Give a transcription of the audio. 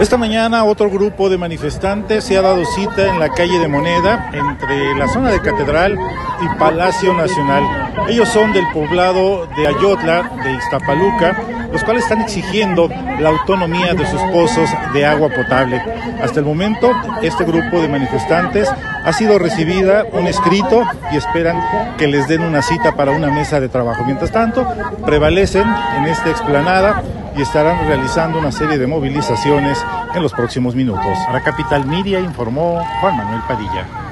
Esta mañana otro grupo de manifestantes se ha dado cita en la calle de Moneda, entre la zona de Catedral y Palacio Nacional. Ellos son del poblado de Ayotla, de Iztapaluca, los cuales están exigiendo la autonomía de sus pozos de agua potable. Hasta el momento, este grupo de manifestantes ha sido recibida un escrito y esperan que les den una cita para una mesa de trabajo. Mientras tanto, prevalecen en esta explanada y estarán realizando una serie de movilizaciones en los próximos minutos. Para Capital Media informó Juan Manuel Padilla.